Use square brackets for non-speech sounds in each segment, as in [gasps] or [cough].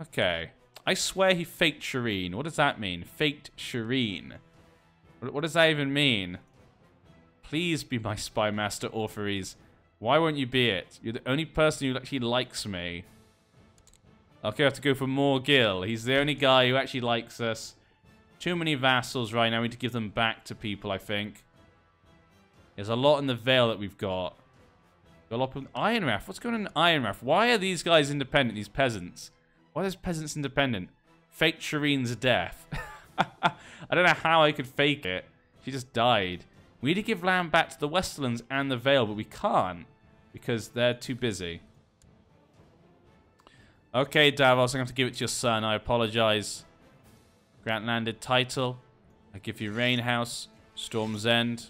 Okay. I swear he faked Shireen. What does that mean? Faked Shireen. What, does that even mean? Please be my spy master, Orpheus. Why won't you be it? You're the only person who actually likes me. Okay, I have to go for Morgil. He's the only guy who actually likes us. Too many vassals right now. We need to give them back to people, I think. There's a lot in the Vale that we've got. Got of Ironrath. What's going on in Ironrath? Why are these guys independent, these peasants? Why these peasants independent? Fake Shireen's death. [laughs] I don't know how I could fake it. She just died. We need to give land back to the Westerlands and the Vale, but we can't because they're too busy. Okay, Davos, I'm going to to give it to your son. I apologize. Grant landed title. I give you Rain House, Storm's End,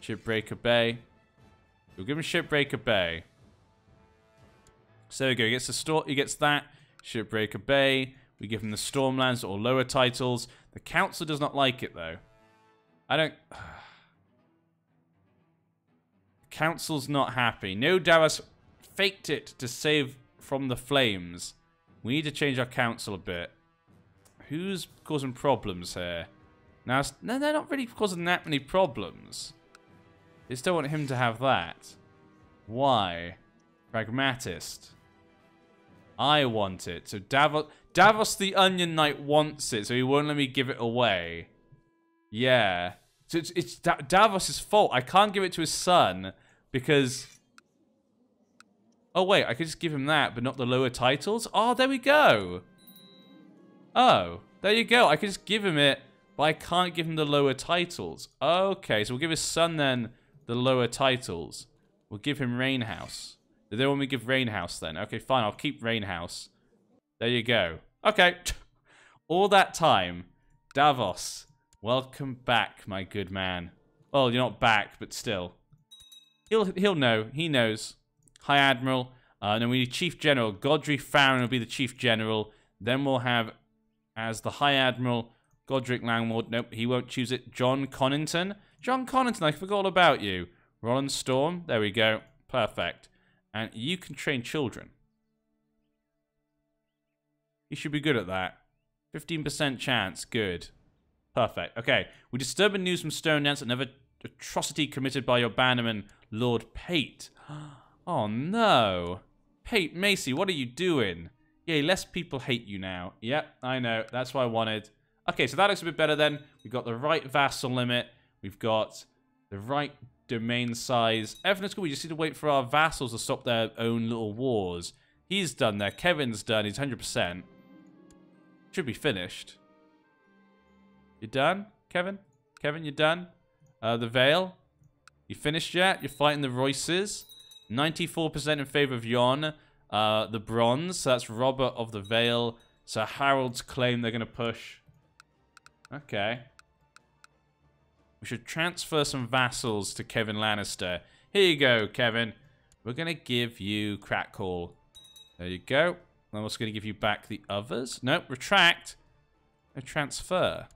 Shipbreaker Bay. You'll give him Shipbreaker Bay. So there we go. He gets the store. He gets that Shipbreaker Bay. We give him the Stormlands or lower titles. The council does not like it though. I don't. [sighs] Council's not happy. No, Davos faked it to save from the flames. We need to change our council a bit. Who's causing problems here? Now, no, they're not really causing that many problems. They still want him to have that. Why? Pragmatist. I want it. So Davos, Davos the Onion Knight wants it, so he won't let me give it away. Yeah. So it's, it's da Davos's fault. I can't give it to his son because... Oh, wait. I could just give him that, but not the lower titles? Oh, there we go. Oh, there you go. I could just give him it, but I can't give him the lower titles. Okay, so we'll give his son then the lower titles. We'll give him Rain House. Do they want me to give Rain House then? Okay, fine. I'll keep Rain House. There you go. Okay. [laughs] All that time, Davos, welcome back, my good man. Well, you're not back, but still. He'll he'll know. He knows. High Admiral. Uh, then we need Chief General. Godry Farron will be the Chief General. Then we'll have, as the High Admiral, Godric Langward. Nope, he won't choose it. Jon Connington. Jon Connington, I forgot all about you. Roland Storm. There we go. Perfect. And you can train children. You should be good at that. 15% chance. Good. Perfect. Okay. We disturb news from Stonedance, another atrocity committed by your bannerman, Lord Pate. [gasps] Oh, no. Pate Macy, what are you doing? Yay, less people hate you now. Yep, I know. That's what I wanted. Okay, so that looks a bit better then. We've got the right vassal limit. We've got the right domain size. Everything is. We just need to wait for our vassals to stop their own little wars. He's done there. Kevan's done. He's 100%. Should be finished. You done, Kevan? Kevan, you done? Uh, the Vale? You finished yet? You're fighting the Royces? 94% in favor of Yon. Uh, the Bronze, so that's Robert of the Vale. So Harold's claim they're going to push. Okay. We should transfer some vassals to Kevan Lannister. Here you go, Kevan. We're going to give you Crackle. There you go. I'm also going to give you back the others. Nope, retract. No transfer.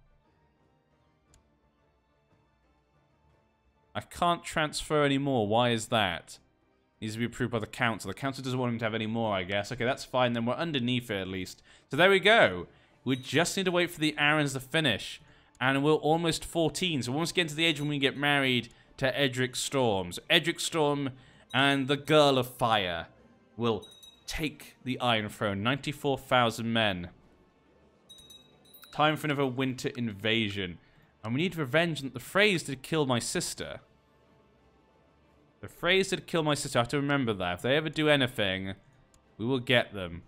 I can't transfer anymore. Why is that? Needs to be approved by the council. The council doesn't want him to have any more, I guess. Okay, that's fine. Then we're underneath it at least. So there we go. We just need to wait for the Arryns to finish. And we're almost 14. So we're almost getting to the age when we get married to Edric Storms. Edric Storm and the Girl of Fire will take the Iron Throne. 94,000 men. Time for another winter invasion. And we need revenge. on The Freys did kill my sister. The Freys did kill my sister. I have to remember that. If they ever do anything, we will get them.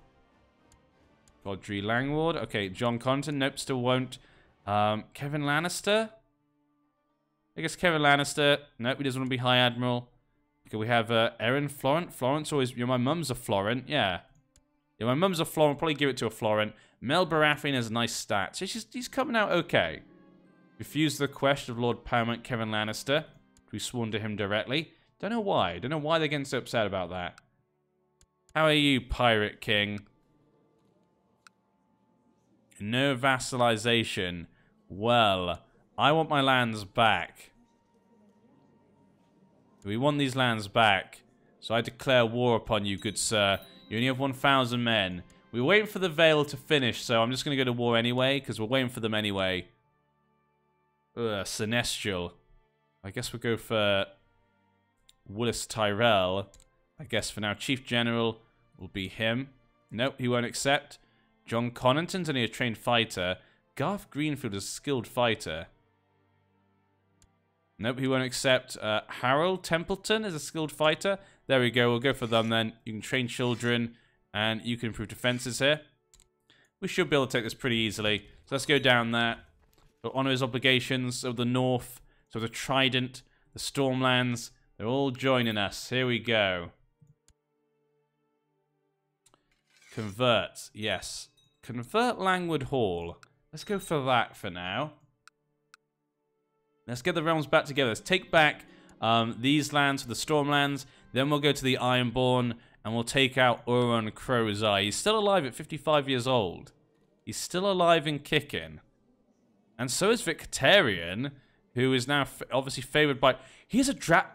Godry Langward. Okay, John Conton. Nope, still won't. Um, Kevan Lannister? I guess Kevan Lannister. Nope, he doesn't want to be High Admiral. Okay, we have uh, Erren Florent. Florence always... You know, my mum's a Florent. Yeah. Yeah, my mum's a Florent. Probably give it to a Florent. Mel Baratheon has a nice stats. He's, he's coming out okay. Refused the quest of Lord Paramount Kevan Lannister. We sworn to him directly. Don't know why. Don't know why they're getting so upset about that. How are you, Pirate King? No vassalization. Well, I want my lands back. We want these lands back. So I declare war upon you, good sir. You only have 1,000 men. We are waiting for the Vale to finish, so I'm just going to go to war anyway, because we're waiting for them anyway. Ugh, Sinestral. I guess we'll go for Willas Tyrell. I guess for now, Chief General will be him. Nope, he won't accept. Jon Connington's only a trained fighter. Garth Greenfield is a skilled fighter. Nope, he won't accept. Uh, Harold Templeton is a skilled fighter. There we go. We'll go for them then. You can train children and you can improve defenses here. We should be able to take this pretty easily. So let's go down there. But honor his obligations of the North. So the Trident, the Stormlands, they're all joining us. Here we go. Convert, yes. Convert Langwood Hall. Let's go for that for now. Let's get the realms back together. Let's take back um, these lands for the Stormlands. Then we'll go to the Ironborn and we'll take out Euron Crow's Eye. He's still alive at 55 years old. He's still alive and kicking. And so is Victarion, who is now obviously favored by... He's a dra...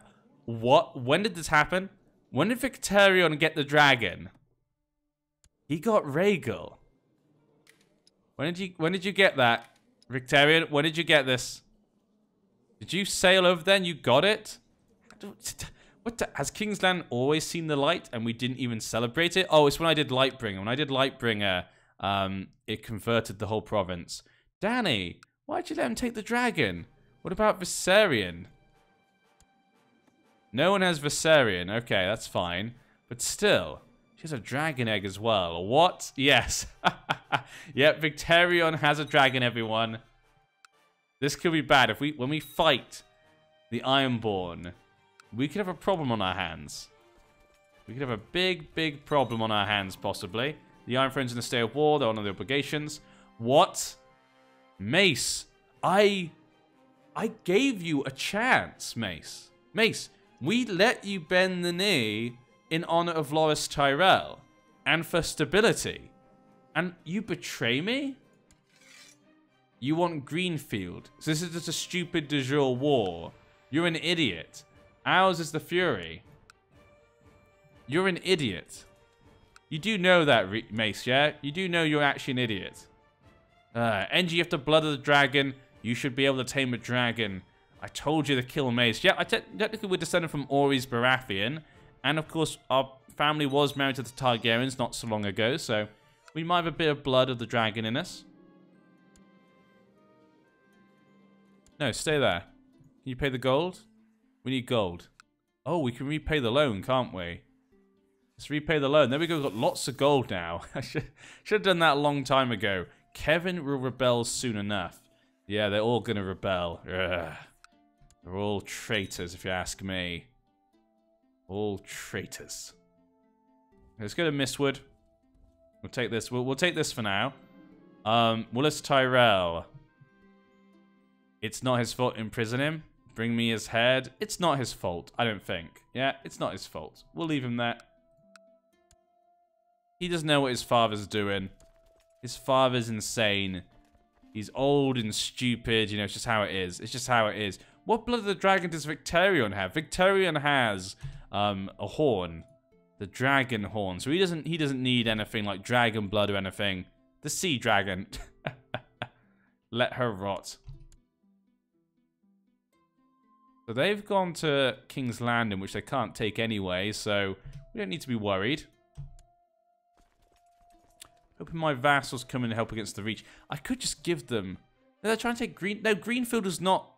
What? When did this happen? When did Victarion get the dragon? He got Rhaegal. When did you when did you get that? Victorian, when did you get this? Did you sail over then? You got it? What the, has Kingsland always seen the light and we didn't even celebrate it? Oh, it's when I did Lightbringer. When I did Lightbringer, um, it converted the whole province. Dany, why'd you let him take the dragon? What about Viserion? No one has Viserion. Okay, that's fine. But still, she has a dragon egg as well. What? Yes. [laughs] yep, Victarion has a dragon, everyone. This could be bad. If we when we fight the Ironborn, we could have a problem on our hands. We could have a big, big problem on our hands, possibly. The Iron Throne's in a state of war. They're on the obligations. What? Mace, I... I gave you a chance, Mace. Mace, we let you bend the knee in honor of Loras Tyrell and for stability. And you betray me? You want Greenfield. So this is just a stupid de jure war. You're an idiot. Ours is the Fury. You're an idiot. You do know that, Mace, yeah? You do know you're actually an idiot. Uh, have the blood of the dragon. You should be able to tame a dragon. I told you to kill Mace. Yeah, I te technically we're descended from Orys Baratheon. And of course, our family was married to the Targaryens not so long ago, so we might have a bit of blood of the dragon in us. No, stay there. Can you pay the gold? We need gold. Oh, we can repay the loan, can't we? Let's repay the loan. There we go. We've got lots of gold now. [laughs] I should, should have done that a long time ago. Kevan will rebel soon enough. Yeah, they're all going to rebel. Ugh. They're all traitors, if you ask me. All traitors. Let's go to Mistwood. We'll take this. We'll, we'll take this for now. Um, Willas Tyrell. It's not his fault. Imprison him. Bring me his head. It's not his fault, I don't think. Yeah, it's not his fault. We'll leave him there. He doesn't know what his father's doing. His father's insane. He's old and stupid. You know, it's just how it is. It's just how it is. What blood of the dragon does Victarion have? Victarion has um, a horn, the dragon horn. So he doesn't he doesn't need anything like dragon blood or anything. The sea dragon. [laughs] Let her rot. So they've gone to King's Landing, which they can't take anyway, so we don't need to be worried. Hoping my vassals come in and help against the Reach. I could just give them... They're trying to take Green... No, Greenfield is not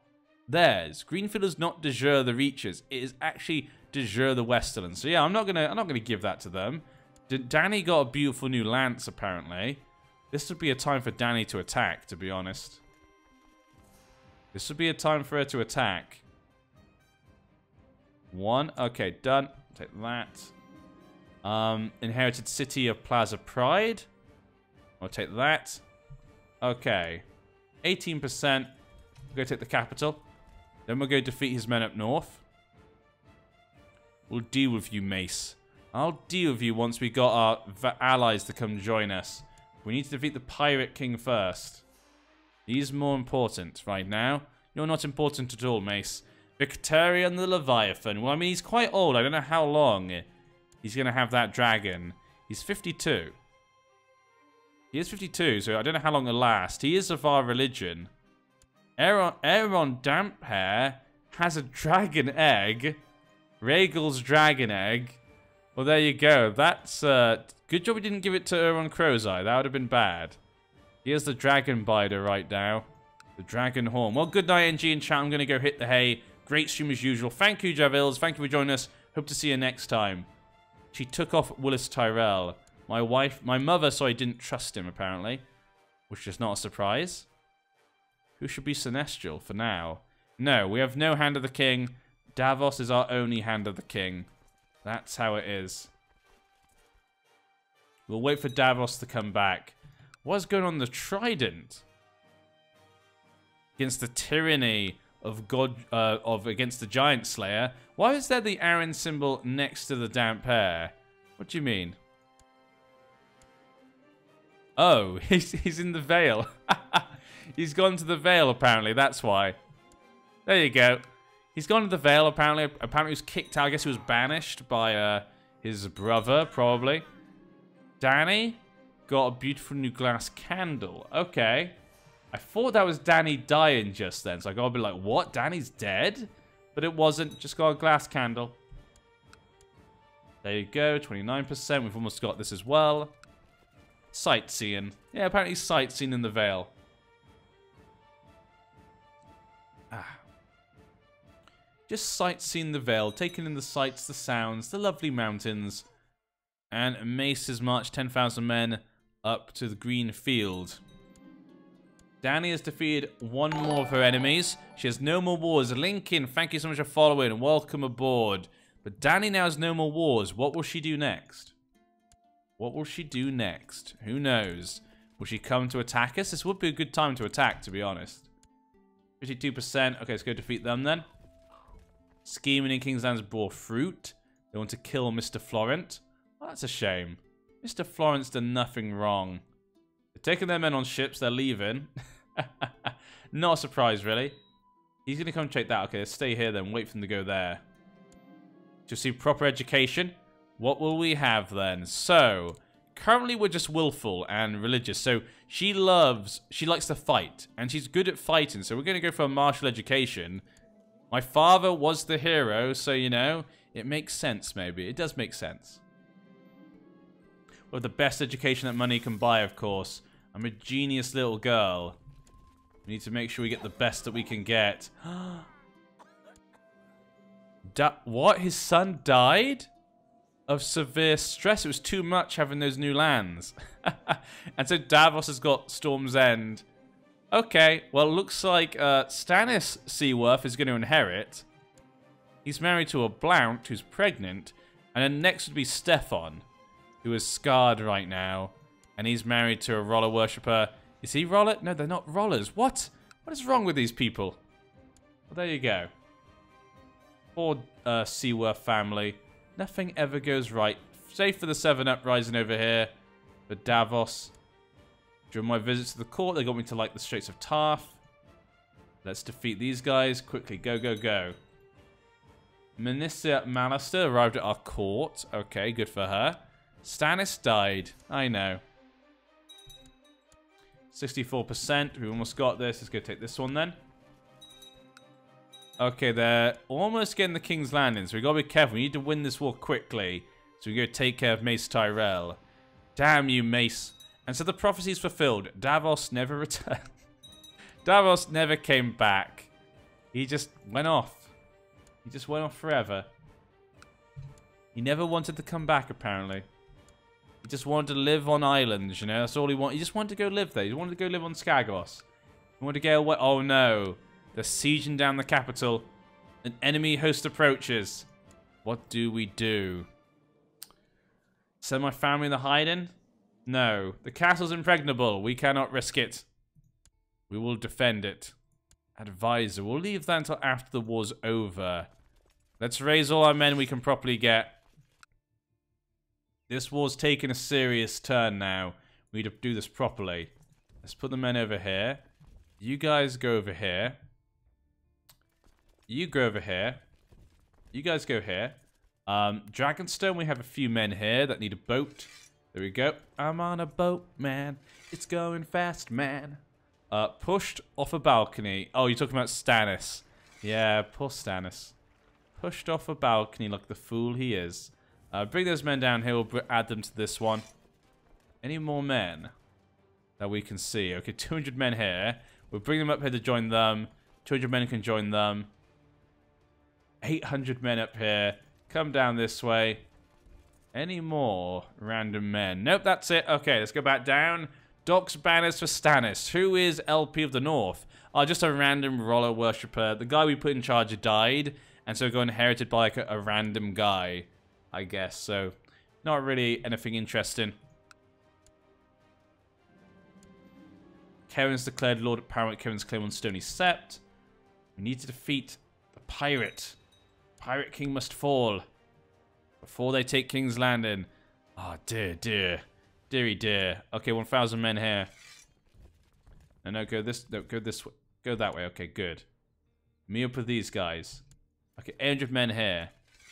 theirs. Greenfield is not de jure the Reaches. It is actually de jure the Westerlands. So yeah, I'm not gonna I'm not gonna give that to them. Did Dany got a beautiful new lance apparently. This would be a time for Dany to attack, to be honest. This would be a time for her to attack. One. Okay, done. Take that. Um, inherited city of Plaza Pride. I'll take that. Okay. 18%. We'll go take the capital. Then we'll go defeat his men up north. We'll deal with you, Mace. I'll deal with you once we got our allies to come join us. We need to defeat the Pirate King first. He's more important right now. You're not important at all, Mace. Victarion the Leviathan. Well, I mean, he's quite old. I don't know how long he's going to have that dragon. He's 52. He is 52, so I don't know how long it'll last. He is of our religion. Aeron, Aeron Damphair has a dragon egg. Rhaegal's dragon egg. Well, there you go. That's, uh, good job we didn't give it to Euron Crowseye. That would have been bad. Here's the dragon biter right now. The dragon horn. Well, good night, NG and chat. I'm going to go hit the hay. Great stream as usual. Thank you, Javils. Thank you for joining us. Hope to see you next time. She took off Willas Tyrell. My wife, my mother, so I didn't trust him, apparently. Which is not a surprise. Who should be Celestial for now? No, we have no Hand of the King. Davos is our only Hand of the King. That's how it is. We'll wait for Davos to come back. What's going on the Trident? Against the tyranny of God, uh, of against the Giant Slayer. Why is there the Arryn symbol next to the Damphair? What do you mean? Oh, [laughs] he's, he's in the Vale. [laughs] he's gone to the Vale, apparently. That's why. There you go. He's gone to the Vale, apparently. Apparently he was kicked out. I guess he was banished by uh, his brother, probably. Dany got a beautiful new glass candle. Okay. I thought that was Dany dying just then. So I gotta be like, what? Dany's dead? But it wasn't. Just got a glass candle. There you go. 29%. We've almost got this as well. Sightseeing. Yeah, apparently sightseeing in the Vale. Just sightseeing the Vale, taking in the sights, the sounds, the lovely mountains. And Mace has marched 10,000 men up to the green field. Dany has defeated one more of her enemies. She has no more wars. Lincoln, thank you so much for following. Welcome aboard. But Dany now has no more wars. What will she do next? What will she do next? Who knows? Will she come to attack us? This would be a good time to attack, to be honest. 52%. Okay, let's go defeat them then. Scheming in King's Land's bore fruit. They want to kill Mr. Florent. Well, that's a shame. Mr. Florent's done nothing wrong. They're taking their men on ships. They're leaving. [laughs] Not a surprise, really. He's going to come check that. Okay, let's stay here then. Wait for them to go there. To see proper education. What will we have then? So, currently we're just willful and religious. So, she loves, she likes to fight. And she's good at fighting. So, we're going to go for a martial education. My father was the hero. So, you know, it makes sense maybe. It does make sense. Well, the best education that money can buy, of course. I'm a genius little girl. We need to make sure we get the best that we can get. [gasps] what? His son died? Of severe stress. It was too much having those new lands. [laughs] and so Davos has got Storm's End. Okay, well, looks like uh, Stannis Seaworth is going to inherit. He's married to a Blount who's pregnant. And then next would be Steffon, who is scarred right now and he's married to a R'hllor worshipper. Is he R'hllor? No, they're not rollers. What? What is wrong with these people? Well, there you go. Poor uh, Seaworth family. Nothing ever goes right. Safe for the 7 Uprising over here. But Davos. During my visits to the court, they got me to like the Straits of Tarth. Let's defeat these guys. Quickly, go, go, go. Menisia Mallister arrived at our court. Okay, good for her. Stannis died. I know. 64%. We almost got this. Let's go take this one then. Okay, they're almost getting the King's Landing, so we gotta be careful. We need to win this war quickly. So we go take care of Mace Tyrell. Damn you, Mace. And so the prophecy is fulfilled. Davos never [laughs] returned. Davos never came back. He just went off. He just went off forever. He never wanted to come back, apparently. He just wanted to live on islands, you know? That's all he wanted. He just wanted to go live there. He wanted to go live on Skagos. He wanted to get away. Oh, no. They're sieging down the capital. An enemy host approaches. What do we do? Send my family in the hiding? No. The castle's impregnable. We cannot risk it. We will defend it. Advisor. We'll leave that until after the war's over. Let's raise all our men we can properly get. This war's taking a serious turn now. We need to do this properly. Let's put the men over here. You guys go over here. You go over here. You guys go here. Um, Dragonstone, we have a few men here that need a boat. There we go. I'm on a boat, man. It's going fast, man. Uh, pushed off a balcony. Oh, you're talking about Stannis. Yeah, poor Stannis. Pushed off a balcony like the fool he is. Uh, bring those men down here. We'll add them to this one. Any more men that we can see? Okay, 200 men here. We'll bring them up here to join them. 200 men can join them. 800 men up here. Come down this way. Any more random men? Nope, that's it. Okay, let's go back down. Doc's banners for Stannis. Who is LP of the North? Oh, just a random R'hllor worshipper. The guy we put in charge died, and so got inherited by like a, a random guy, I guess. So, not really anything interesting. Keren's declared Lord Paramount Keren's claim on Stony Sept. We need to defeat the pirate. Pirate King must fall. Before they take King's Landing. Oh, dear, dear. Deary dear. Okay, 1,000 men here. No, no, go this, no, go this way. Go that way. Okay, good. Me up with these guys. Okay, 800 men here.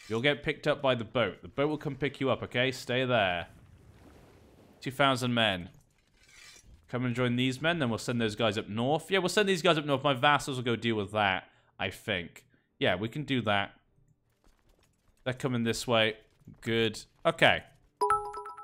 You'll get picked up by the boat. The boat will come pick you up, okay? Stay there. 2,000 men. Come and join these men, then we'll send those guys up north. Yeah, we'll send these guys up north. My vassals will go deal with that, I think. Yeah, we can do that. They're coming this way. Good. Okay.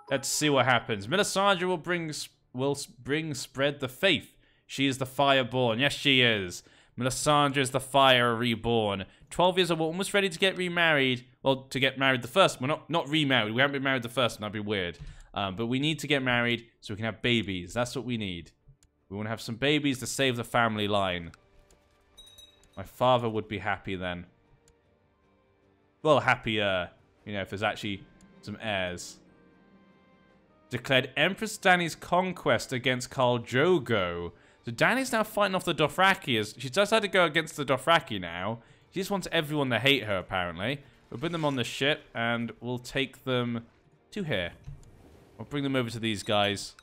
Let's see what happens. Melisandre will bring will bring spread the faith. She is the fireborn. Yes, she is. Melisandre is the fire reborn. Twelve years old, we're almost ready to get remarried. Well, to get married the first. We're not not remarried. We haven't been married the first, and that'd be weird. Um, but we need to get married so we can have babies. That's what we need. We want to have some babies to save the family line. My father would be happy then well, happier, you know, if there's actually some heirs. Declared Empress Dany's conquest against Khal Drogo. So Dany's now fighting off the Dothraki. She does have to go against the Dothraki now. She just wants everyone to hate her, apparently. We'll bring them on the ship, and we'll take them to here. We'll bring them over to these guys.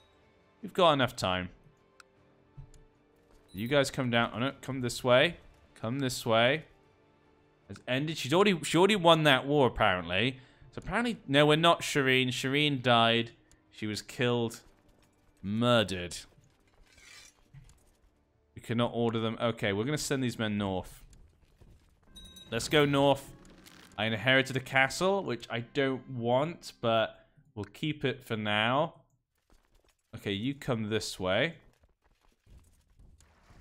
We've got enough time. You guys come down. Oh, no, come this way. Come this way has ended. She's already she already won that war apparently. So apparently, no, we're not Shireen. Shireen died. She was killed, murdered. We cannot order them. Okay, we're gonna send these men north. Let's go north. I inherited a castle, which I don't want, but we'll keep it for now. Okay, you come this way.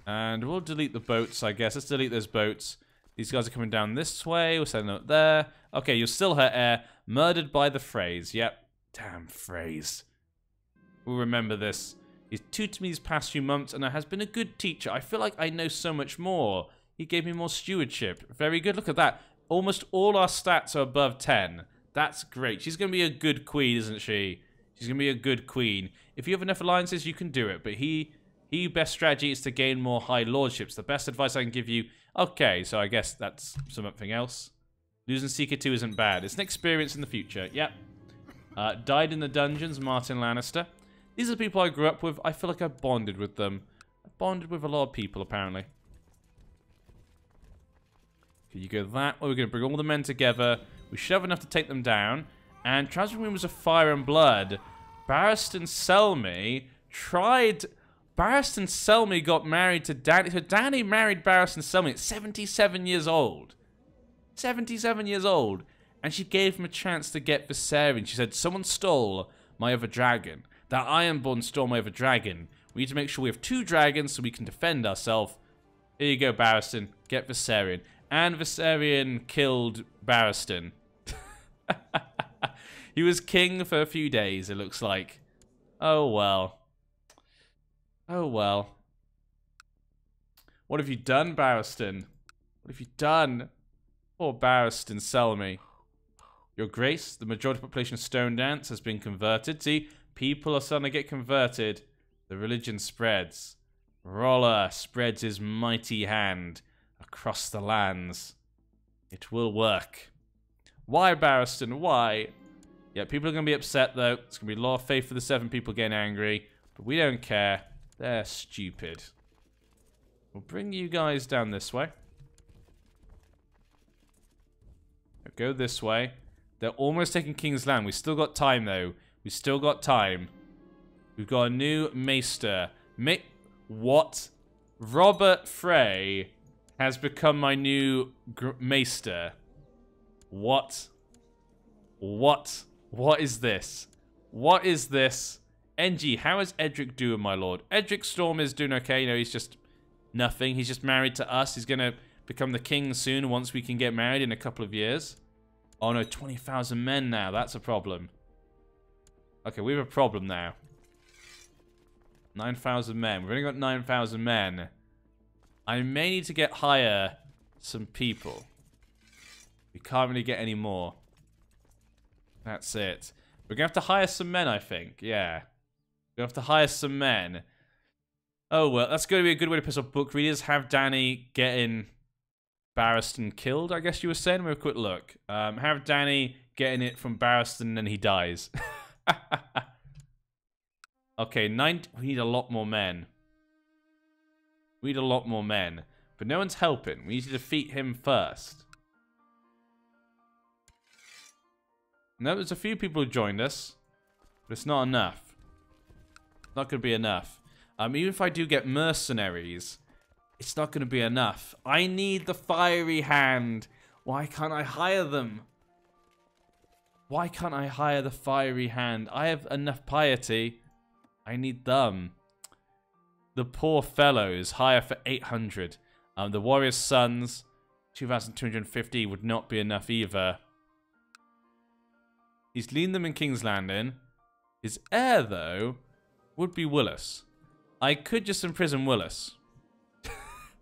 And we'll delete the boats, I guess. Let's delete those boats. These guys are coming down this way. We're send them up there. Okay, you're still her heir. Murdered by the Freys. Yep. Damn Freys. We'll remember this. He's tutored me these past few months and has been a good teacher. I feel like I know so much more. He gave me more stewardship. Very good. Look at that. Almost all our stats are above 10. That's great. She's going to be a good queen, isn't she? She's going to be a good queen. If you have enough alliances, you can do it. But he, he best strategy is to gain more high lordships. The best advice I can give you Okay, so I guess that's something else. Losing Seeker 2 isn't bad. It's an experience in the future. Yep. Uh, died in the dungeons, Martyn Lannister. These are the people I grew up with. I feel like I bonded with them. I bonded with a lot of people, apparently. Okay, you go that way. We're going to bring all the men together. We should have enough to take them down. And Transforming was a fire and blood. Barristan Selmy tried Barristan Selmy got married to Dany. So Dany married Barristan Selmy at 77 years old. 77 years old. And she gave him a chance to get Viserion. She said, someone stole my other dragon. That Ironborn stole my other dragon. We need to make sure we have two dragons so we can defend ourselves. Here you go, Barristan. Get Viserion. And Viserion killed Barristan. [laughs] he was king for a few days, it looks like. Oh, well. Oh, well. What have you done, Barristan? What have you done? Poor Barristan, sell me. Your Grace, the majority population of Stone Dance has been converted. See, people are starting to get converted. The religion spreads. R'hllor spreads his mighty hand across the lands. It will work. Why, Barristan? Why? Yeah, people are going to be upset, though. It's going to be lot of faith for the seven people getting angry. But we don't care. They're stupid. We'll bring you guys down this way. Go this way. They're almost taking King's Land. We've still got time, though. We still got time. We've got a new maester. Ma what? Robert Frey has become my new maester. What? What? What is this? What is this? NG, how is Edric doing, my lord? Edric Storm is doing okay. You know, he's just nothing. He's just married to us. He's going to become the king soon once we can get married in a couple of years. Oh no, 20,000 men now. That's a problem. Okay, we have a problem now. 9,000 men. We've only got 9,000 men. I may need to get higher some people. We can't really get any more. That's it. We're going to have to hire some men, I think. Yeah. We're going to have to hire some men. Oh, well, that's going to be a good way to piss off book readers. Have Dany getting Barristan killed, I guess you were saying. We have a quick look. Um, have Dany getting it from Barristan and then he dies. [laughs] okay, nine. We need a lot more men. We need a lot more men. But no one's helping. We need to defeat him first. No, there's a few people who joined us. But it's not enough. Not going to be enough. Um, even if I do get mercenaries, it's not going to be enough. I need the fiery hand. Why can't I hire them? Why can't I hire the fiery hand? I have enough piety. I need them. The poor fellows hire for 800. Um, the warrior's sons, 2,250 would not be enough either. He's leading them in King's Landing. His heir, though, would be Willas. I could just imprison Willas.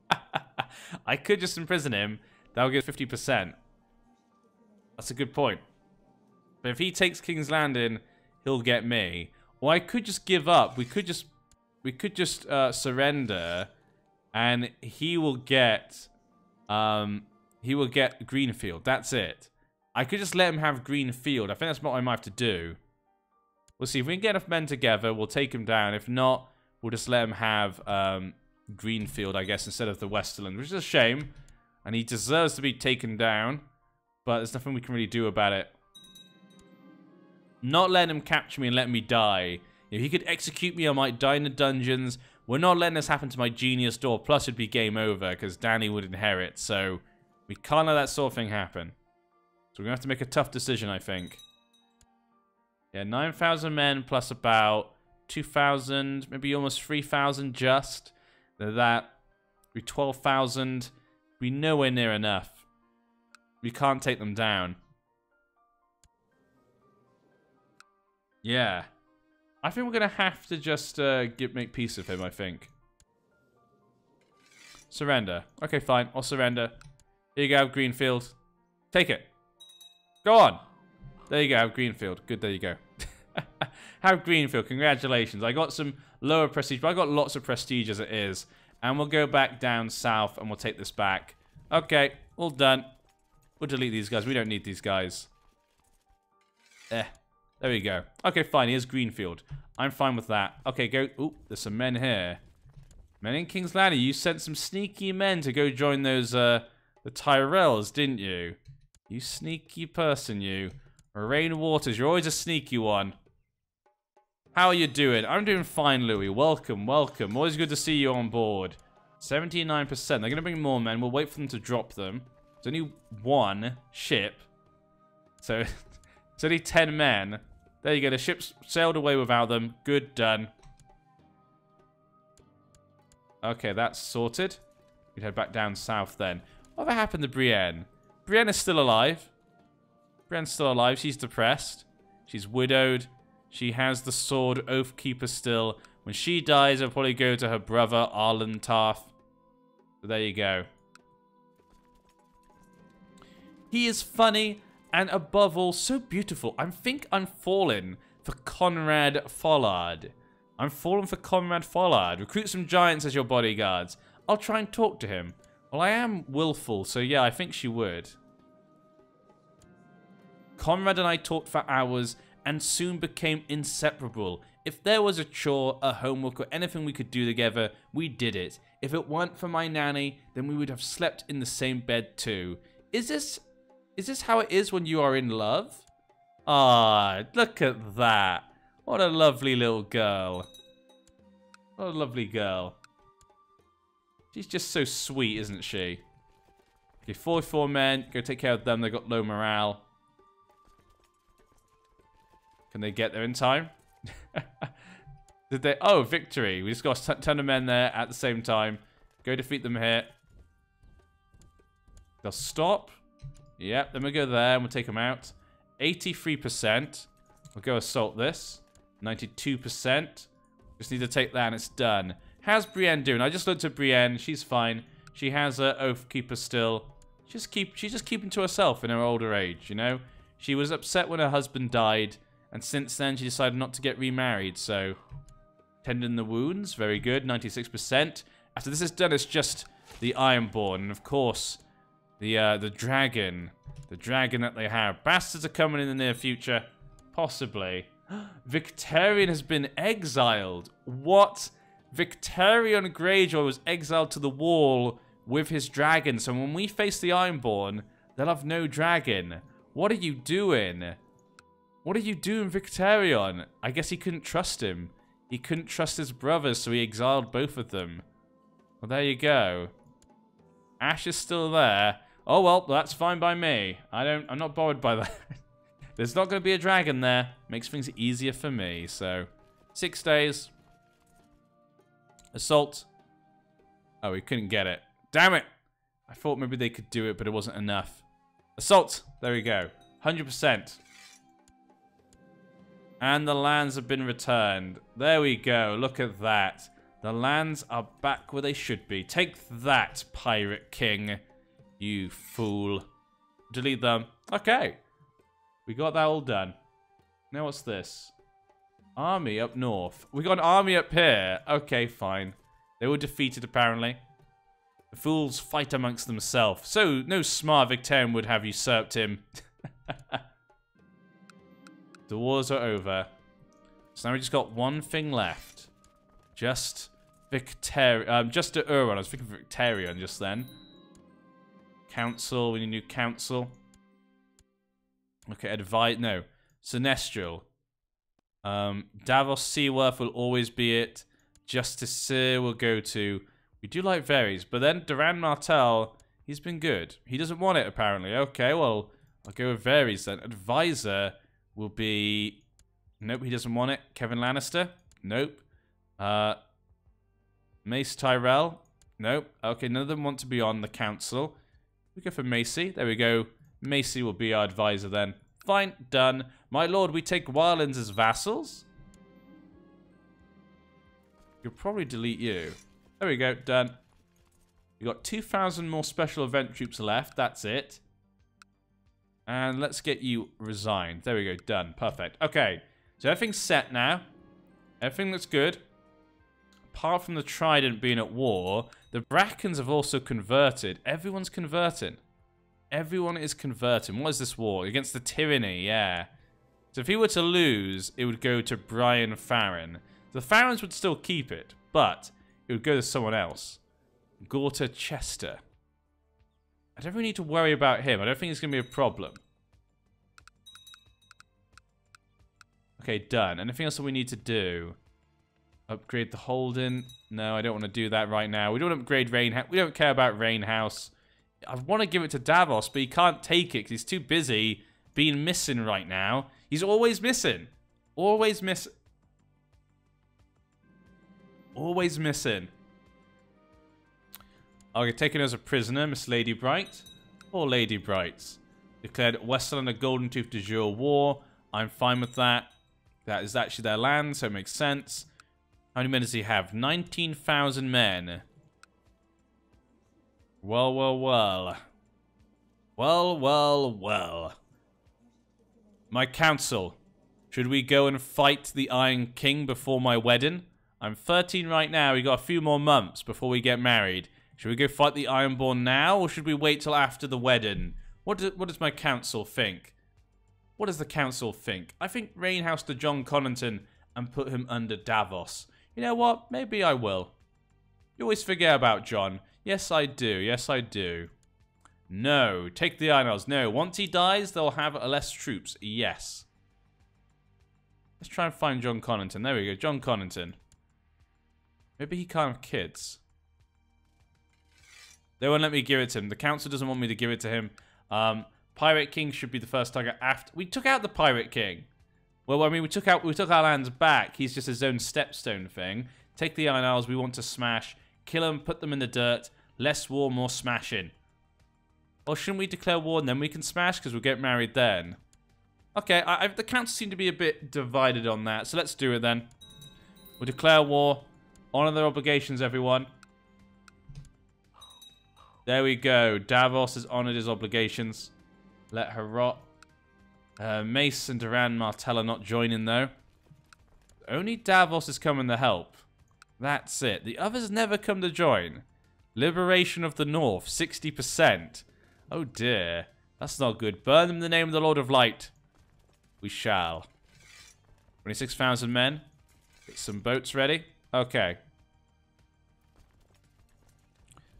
[laughs] I could just imprison him. That would get 50%. That's a good point. But if he takes King's Landing, he'll get me. Or I could just give up. We could just we could just uh, surrender and he will get um he will get Greenfield. That's it. I could just let him have Greenfield. I think that's what I might have to do. We'll see. If we can get enough men together, we'll take him down. If not, we'll just let him have um, Greenfield, I guess, instead of the Westerland, which is a shame. And he deserves to be taken down. But there's nothing we can really do about it. Not letting him capture me and let me die. If he could execute me, I might die in the dungeons. We're not letting this happen to my genius door. Plus, it'd be game over because Dany would inherit. So, we can't let that sort of thing happen. So, we're going to have to make a tough decision, I think. Yeah, 9,000 men plus about 2,000, maybe almost 3,000 just. That be 12,000. Be nowhere near enough. We can't take them down. Yeah. I think we're going to have to just uh, make peace with him, I think. Surrender. Okay, fine. I'll surrender. Here you go, Greenfield. Take it. Go on. There you go, have Greenfield. Good, there you go. [laughs] Have Greenfield, congratulations. I got some lower prestige, but I got lots of prestige as it is. And we'll go back down south and we'll take this back. Okay, all done. We'll delete these guys. We don't need these guys. Eh. There we go. Okay, fine. Here's Greenfield. I'm fine with that. Okay, go. Ooh, there's some men here. Men in King's Landing. You sent some sneaky men to go join those, uh, the Tyrells, didn't you? You sneaky person, you. Rain Waters, you're always a sneaky one. How are you doing? I'm doing fine, Louis. Welcome, welcome. Always good to see you on board. 79%. They're going to bring more men. We'll wait for them to drop them. There's only one ship. So, [laughs] it's only 10 men. There you go. The ship's sailed away without them. Good, done. Okay, that's sorted. We'd head back down south then. Whatever happened to Brienne? Brienne is still alive. Brienne's still alive. She's depressed. She's widowed. She has the sword Oathkeeper still. When she dies, I'll probably go to her brother, Arlen Tarth. There you go. He is funny and above all, so beautiful. I think I'm falling for Conrad Follard. I'm falling for Conrad Follard. Recruit some giants as your bodyguards. I'll try and talk to him. Well, I am willful, so yeah, I think she would. Conrad and I talked for hours and soon became inseparable. If there was a chore, a homework, or anything we could do together, we did it. If it weren't for my nanny, then we would have slept in the same bed too. Is this is this how it is when you are in love? Ah, look at that. What a lovely little girl. What a lovely girl. She's just so sweet, isn't she? Okay, 44 men. Go take care of them. They've got low morale. Can they get there in time? [laughs] Did they? Oh, victory. We just got a ton of men there at the same time. Go defeat them here. They'll stop. Yep, then we go there and we'll take them out. 83%. We'll go assault this. 92%. Just need to take that and it's done. How's Brienne doing? I just looked at Brienne. She's fine. She has her Oathkeeper still. Just keep, she's just keeping to herself in her older age, you know? She was upset when her husband died, and since then she decided not to get remarried, so... Tending the wounds, very good, 96%. After this is done, it's just the Ironborn, and of course, the uh, the dragon. The dragon that they have. Bastards are coming in the near future. Possibly. [gasps] Victarion has been exiled. What? Victarion Greyjoy was exiled to the wall with his dragon. So when we face the Ironborn, they'll have no dragon. What are you doing? What are you doing, Victarion? I guess he couldn't trust him. He couldn't trust his brothers, so he exiled both of them. Well, there you go. Ash is still there. Oh, well, that's fine by me. I don't, I'm not bothered by [laughs] that. There's not going to be a dragon there. Makes things easier for me, so... Six days. Assault. Oh, we couldn't get it. Damn it! I thought maybe they could do it, but it wasn't enough. Assault! There we go. 100%. And the lands have been returned. There we go. Look at that. The lands are back where they should be. Take that, Pirate King. You fool. Delete them. Okay. We got that all done. Now what's this? Army up north. We got an army up here. Okay, fine. They were defeated, apparently. The fools fight amongst themselves. So, no smart Victarion would have usurped him. [laughs] the wars are over. So now we just got one thing left. Just Victarion. Um, just to. I was thinking Victorian just then. Council. We need a new council. Okay, advise. No. Sinestral. Um, Davos Seaworth will always be it. Justice will go to. We do like Varys, but then Doran Martell, he's been good. He doesn't want it, apparently. Okay, well, I'll go with Varys then. Advisor will be... Nope, he doesn't want it. Kevan Lannister? Nope. Uh, Mace Tyrell? Nope. Okay, none of them want to be on the council. We go for Macy. There we go. Macy will be our advisor then. Fine, done. My lord, we take Wildlands as vassals? You'll probably delete you. There we go, done. We got 2,000 more special event troops left. That's it. And let's get you resigned. There we go, done. Perfect. Okay, so everything's set now. Everything looks good. Apart from the Trident being at war, the Brackens have also converted. Everyone's converting. Everyone is converting. What is this war? Against the tyranny, yeah. So if he were to lose, it would go to Brian Farron. The Farrons would still keep it, but it would go to someone else. Gorta Chester. I don't really need to worry about him. I don't think it's going to be a problem. Okay, done. Anything else that we need to do? Upgrade the Holden. No, I don't want to do that right now. We don't upgrade Rain. We don't care about Rain House. I want to give it to Davos, but he can't take it because he's too busy being missing right now. He's always missing. Always miss. Always missing. Okay, taken as a prisoner, Miss Lady Bright. Poor Lady Bright. Declared Westerland a Golden Tooth de jure war. I'm fine with that. That is actually their land, so it makes sense. How many men does he have? 19,000 men. Well, well, well. Well, well, well. My counsel. Should we go and fight the Iron King before my wedding? I'm 13 right now. We got a few more months before we get married. Should we go fight the Ironborn now, or should we wait till after the wedding? What, do, what does my council think? What does the council think? I think Rainhouse to Jon Connington and put him under Davos. You know what? Maybe I will. You always forget about Jon. Yes, I do. Yes, I do. No. Take the Isles. No. Once he dies, they'll have less troops. Yes. Let's try and find Jon Connington. There we go. Jon Connington. Maybe he can't have kids. They won't let me give it to him. The council doesn't want me to give it to him. Um, Pirate King should be the first target after... We took out the Pirate King. Well, I mean, we took out we took our lands back. He's just his own stepstone thing. Take the Iron Isles we want to smash. Kill them, put them in the dirt. Less war, more smashing. Or shouldn't we declare war and then we can smash? Because we'll get married then. Okay, I, I, the council seem to be a bit divided on that. So let's do it then. We'll declare war. Honor their obligations, everyone. There we go. Davos has honored his obligations. Let her rot. Uh, Mace and Doran Martell are not joining, though. Only Davos is coming to help. That's it. The others never come to join. Liberation of the North, 60%. Oh dear. That's not good. Burn them in the name of the Lord of Light. We shall. 26,000 men. Get some boats ready. Okay.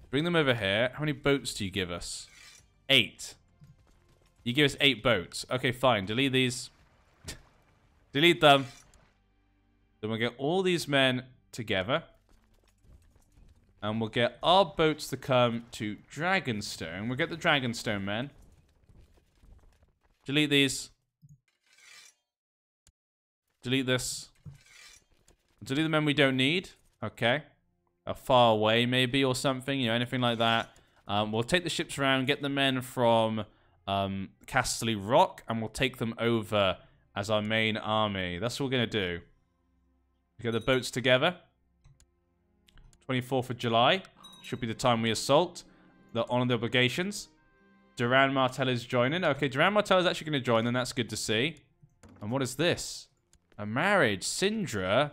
Bring them over here. How many boats do you give us? Eight. You give us eight boats. Okay, fine. Delete these. [laughs] Delete them. Then we'll get all these men together. And we'll get our boats to come to Dragonstone. We'll get the Dragonstone men. Delete these. Delete this. Delete the men we don't need. Okay. A far away, maybe, or something. You know, anything like that. Um, we'll take the ships around, get the men from um, Casterly Rock, and we'll take them over as our main army. That's what we're going to do. Get the boats together. 24th of July should be the time we assault. The honor the obligations. Doran Martell is joining. Okay, Doran Martell is actually going to join, and that's good to see. And what is this? A marriage. Sindra.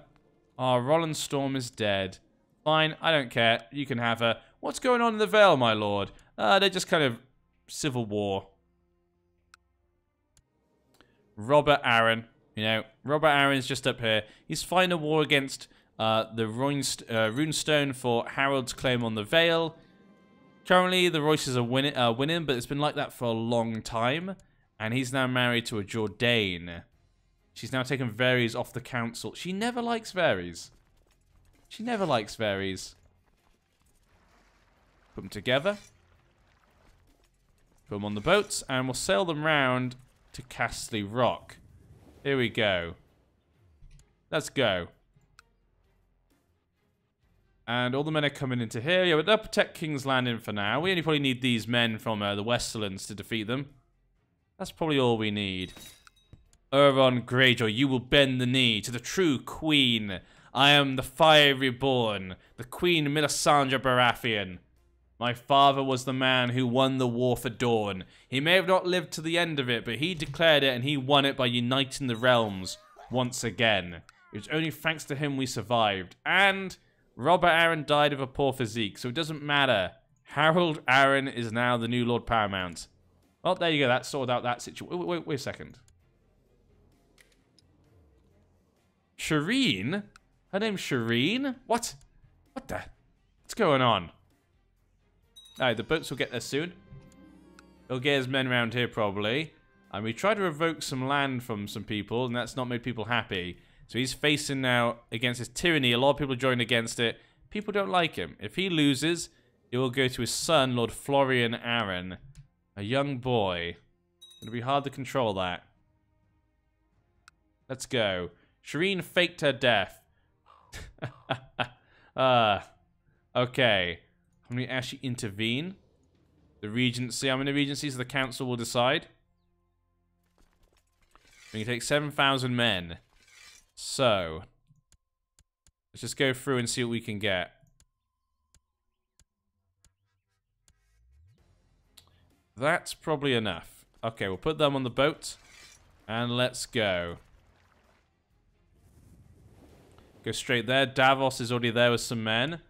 Oh, Roland Storm is dead. Fine, I don't care. You can have her. What's going on in the Vale, my lord? Uh, they're just kind of civil war. Robert Arryn. You know, Robert Arryn's just up here. He's fighting a war against uh, the uh, Runestone for Harold's claim on the Vale. Currently, the Royces are win uh, winning, but it's been like that for a long time. And he's now married to a Jordayne. She's now taken Varys off the council. She never likes Varys. She never likes Varys. Put them together. Put them on the boats, and we'll sail them round to Casterly Rock. Here we go. Let's go. And all the men are coming into here. Yeah, but they'll protect King's Landing for now. We only probably need these men from uh, the Westerlands to defeat them. That's probably all we need. Euron Greyjoy, you will bend the knee to the true queen. I am the fire reborn, the Queen Melisandre Baratheon. My father was the man who won the war for Dawn. He may have not lived to the end of it, but he declared it and he won it by uniting the realms once again. It was only thanks to him we survived. And Robert Arryn died of a poor physique, so it doesn't matter. Harold Arryn is now the new Lord Paramount. Well, there you go. That sorted out that situation. Wait, wait, wait a second. Shireen? Her name's Shireen? What? What the? What's going on? Alright, the boats will get there soon. He'll get his men around here probably. And we tried to revoke some land from some people, and that's not made people happy. So he's facing now against his tyranny. A lot of people join against it. People don't like him. If he loses, it will go to his son, Lord Florian Arryn. A young boy. It'll be hard to control that. Let's go. Shireen faked her death. uh, [laughs] okay. I'm going to actually intervene. The Regency. I'm in the Regency, so the Council will decide. We can take 7,000 men. So, let's just go through and see what we can get. That's probably enough. Okay, we'll put them on the boat. And let's go. Go straight there. Davos is already there with some men.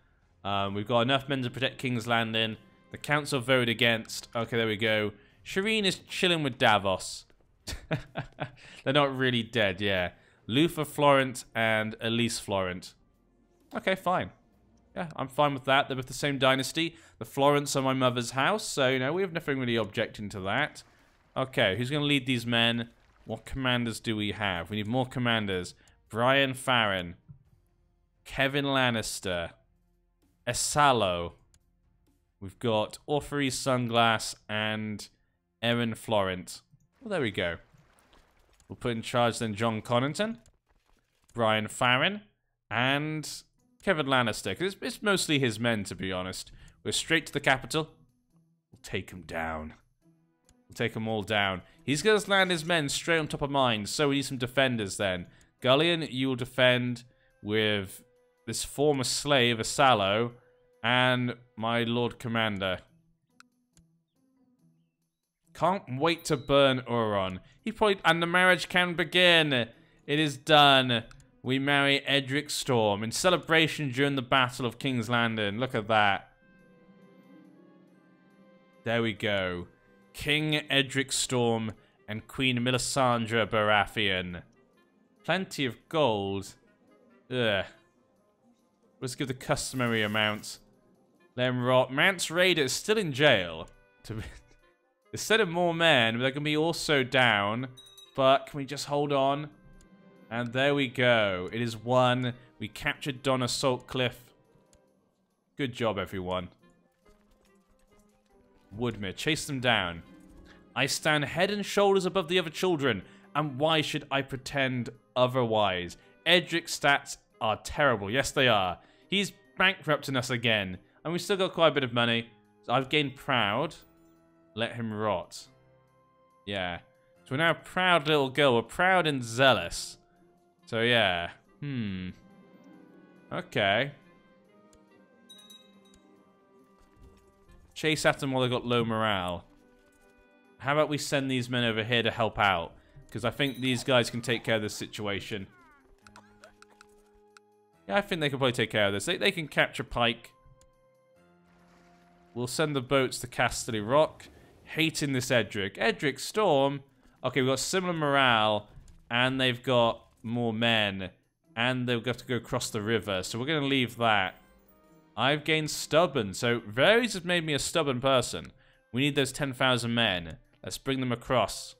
Um, we've got enough men to protect King's Landing. The council voted against. Okay, there we go. Shireen is chilling with Davos. [laughs] They're not really dead, yeah. Luther Florent and Elise Florent. Okay, fine. Yeah, I'm fine with that. They're with the same dynasty. The Florents are my mother's house, so, you know, we have nothing really objecting to that. Okay, who's going to lead these men? What commanders do we have? We need more commanders. Brian Farron. Kevan Lannister. Esalo. We've got Orpheus Sunglass and Erren Florent. Well, there we go. We'll put in charge then Jon Connington, Brian Farron, and Kevan Lannister. It's, it's mostly his men, to be honest. We're straight to the capital. We'll take him down. We'll take them all down. He's going to land his men straight on top of mine, so we need some defenders then. Gullion, you will defend with this former slave, Asalo, and my Lord Commander. Can't wait to burn Euron. He probably and the marriage can begin. It is done. We marry Edric Storm in celebration during the Battle of King's Landing. Look at that. There we go. King Edric Storm and Queen Melisandre Baratheon. Plenty of gold. Ugh. Let's give the customary amount. Let him rot. Mance Rayder is still in jail. [laughs] Instead of more men, they're going to be also down. But can we just hold on? And there we go. It is one. We captured Donna Saltcliffe. Good job, everyone. Woodmere, chase them down. I stand head and shoulders above the other children. And why should I pretend otherwise? Edric's stats are terrible. Yes, they are. He's bankrupting us again. And we've still got quite a bit of money. So I've gained proud. Let him rot. Yeah. So we're now a proud little girl. We're proud and zealous. So yeah. Hmm. Okay. Chase after them while they've got low morale. How about we send these men over here to help out? Because I think these guys can take care of this situation. Yeah, I think they can probably take care of this. They, they can capture Pike. We'll send the boats to Casterly Rock. Hating this Edric. Edric Storm. Okay, we've got similar morale. And they've got more men. And they've got to go across the river. So we're going to leave that. I've gained stubborn. So Varys has made me a stubborn person. We need those 10,000 men. Let's bring them across.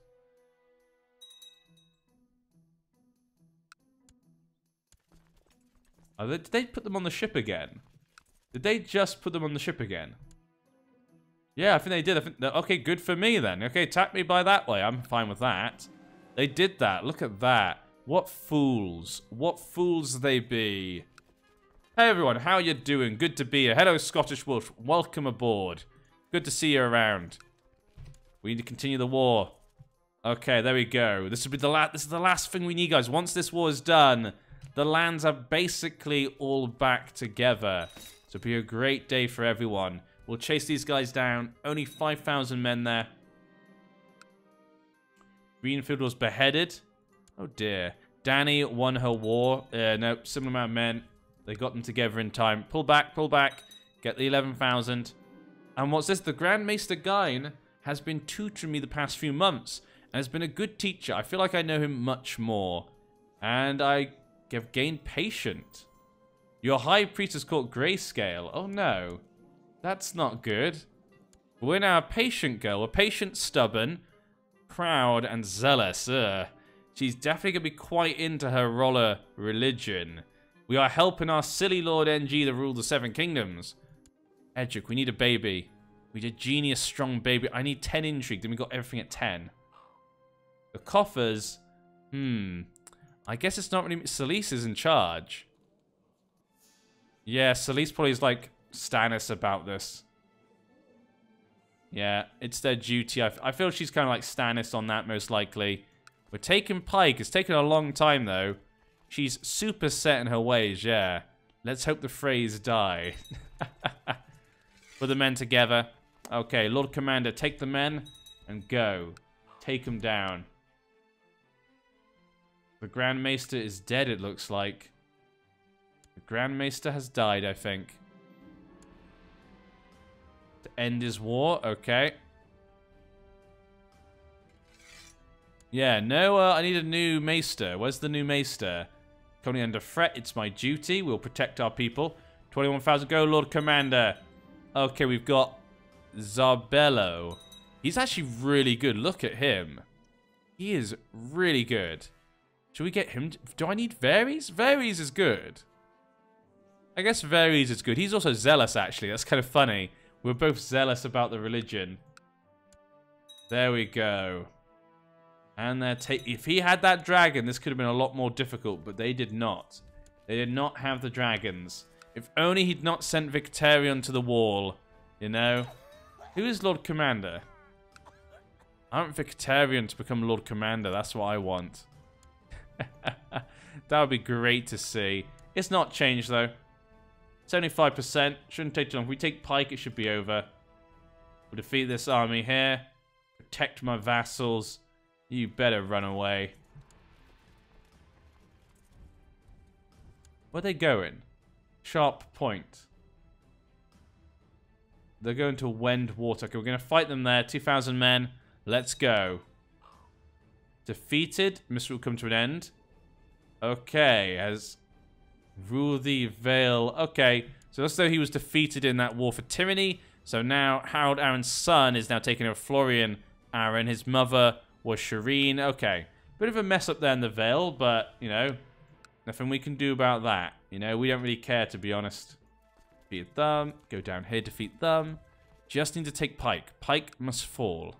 Oh, did they put them on the ship again? Did they just put them on the ship again? Yeah, I think they did. I think okay, good for me then. Okay, tap me by that way. I'm fine with that. They did that. Look at that. What fools. What fools they be. Hey everyone, how you doing? Good to be here. Hello Scottish Wolf. Welcome aboard. Good to see you around. We need to continue the war. Okay, there we go. This will be the last. This is the last thing we need, guys. Once this war is done, the lands are basically all back together. So it'll be a great day for everyone. We'll chase these guys down. Only 5,000 men there. Greenfield was beheaded. Oh dear. Danny won her war. Uh, no, similar amount of men. They got them together in time. Pull back, pull back. Get the 11,000. And what's this? The Grand Maester Gain has been tutoring me the past few months. And has been a good teacher. I feel like I know him much more. And I have gained patient. Your high priest is called Grayscale. Oh no. That's not good. We're now a patient girl. We're patient, stubborn, proud, and zealous. Ugh. She's definitely going to be quite into her R'hllor religion. We are helping our silly Lord NG to rule the Seven Kingdoms. Edric, we need a baby. We need a genius, strong baby. I need 10 intrigue. Then we got everything at 10. The coffers. Hmm. I guess it's not really... Selyse is in charge. Yeah, Selyse probably is like Stannis about this. Yeah, it's their duty. I, I feel she's kind of like Stannis on that, most likely. We're taking Pike. It's taken a long time, though. She's super set in her ways, yeah. Let's hope the Freys die. [laughs] Put the men together. Okay, Lord Commander, take the men and go. Take them down. The Grand Maester is dead, it looks like. The Grand Maester has died, I think. To end his war, okay. Yeah, no, uh, I need a new Maester. Where's the new Maester? Coming under threat, it's my duty. We'll protect our people. 21,000 go, Lord Commander. Okay, we've got Zarbello. He's actually really good. Look at him. He is really good. Should we get him? Do I need Varys? Varys is good. I guess Varys is good. He's also zealous, actually. That's kind of funny. We're both zealous about the religion. There we go. And they're if he had that dragon, this could have been a lot more difficult, but they did not. They did not have the dragons. If only he'd not sent Victarion to the wall, you know? Who is Lord Commander? I want Victarion to become Lord Commander. That's what I want. [laughs] that would be great to see. It's not changed, though. 75%. Shouldn't take too long. If we take Pike, it should be over. We'll defeat this army here. Protect my vassals. You better run away. Where are they going? Sharp point. They're going to Wend Water. Okay, we're going to fight them there. 2,000 men. Let's go. Defeated. Mystery will come to an end. Okay, as Rule the Vale. Okay, so looks though he was defeated in that war for tyranny. So now Harold Arryn's son is now taking over Florian Arryn. His mother was Shireen. Okay, bit of a mess up there in the Vale, but, you know, nothing we can do about that. You know, we don't really care, to be honest. Defeat them. Go down here, defeat them. Just need to take Pike. Pike must fall.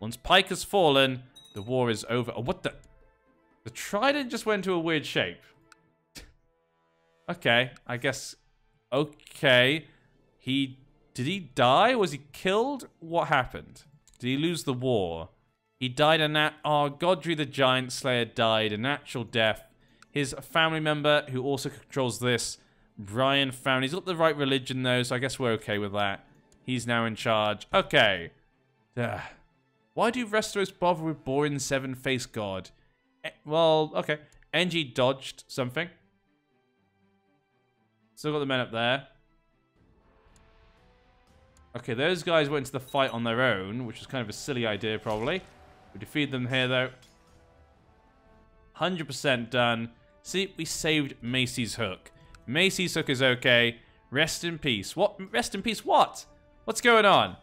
Once Pike has fallen, the war is over. Oh, what the? The trident just went into a weird shape. [laughs] okay, I guess. Okay. He. Did he die? Was he killed? What happened? Did he lose the war? He died a nat. Oh, Godry the Giant Slayer died a natural death. His family member, who also controls this, Brian found. He's got the right religion, though, so I guess we're okay with that. He's now in charge. Okay. Ugh. Why do Westeros bother with boring seven-faced god? Eh, well, okay. NG dodged something. Still got the men up there. Okay, those guys went to the fight on their own, which was kind of a silly idea, probably. We defeat them here, though. 100% done. See, we saved Massey's Hook. Massey's Hook is okay. Rest in peace. What? Rest in peace what? What's going on?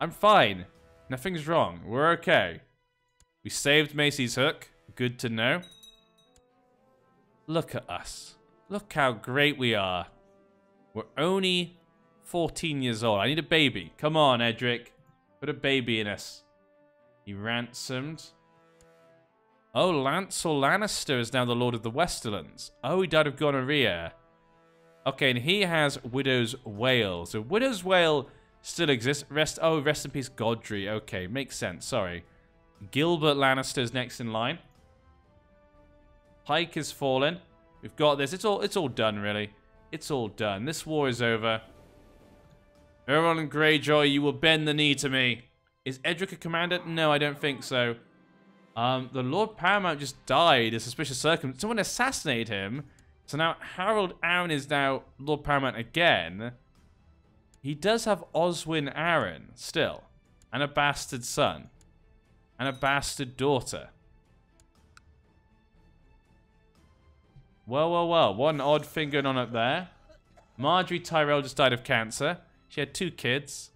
I'm fine. Nothing's wrong. We're okay. We saved Massey's Hook. Good to know. Look at us. Look how great we are. We're only 14 years old. I need a baby. Come on, Edric. Put a baby in us. He ransomed. Oh, Lancel Lannister is now the Lord of the Westerlands. Oh, he died of gonorrhea. Okay, and he has Widow's Wail. So Widow's Wail Still exists. Rest. Oh, rest in peace, Godry. Okay, makes sense. Sorry. Gilbert Lannister's next in line. Pike has fallen. We've got this. It's all. It's all done, really. It's all done. This war is over. Euron Greyjoy, you will bend the knee to me. Is Edric a commander? No, I don't think so. Um, the Lord Paramount just died. A suspicious circumstance. Someone assassinated him. So now Harold Arryn is now Lord Paramount again. He does have Oswin Arryn still, and a bastard son, and a bastard daughter. Well, well, well. One odd thing going on up there. Marjorie Tyrell just died of cancer. She had two kids.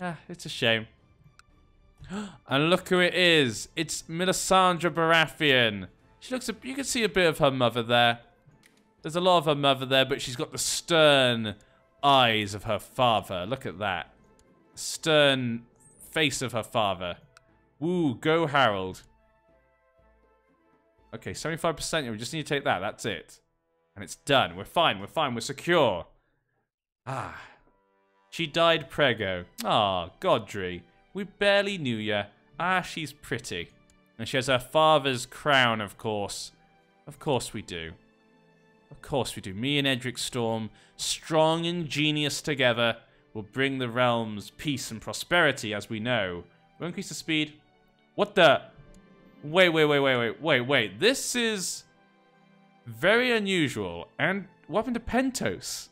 Ah, it's a shame. [gasps] and look who it is. It's Melisandre Baratheon. She looks, a, you can see a bit of her mother there. There's a lot of her mother there, but she's got the stern, eyes of her father. Look at that. Stern face of her father. Woo, go Harold. Okay, 75%. We just need to take that. That's it. And it's done. We're fine. We're fine. We're secure. Ah. She died prego. Ah, Godry. We barely knew ya. Ah, she's pretty. And she has her father's crown, of course. Of course we do. Of course we do. Me and Edric Storm, strong and genius together, will bring the realms peace and prosperity, as we know. We'll increase the speed. What the? Wait, wait, wait, wait, wait, wait, wait. This is very unusual. And what happened to Pentos?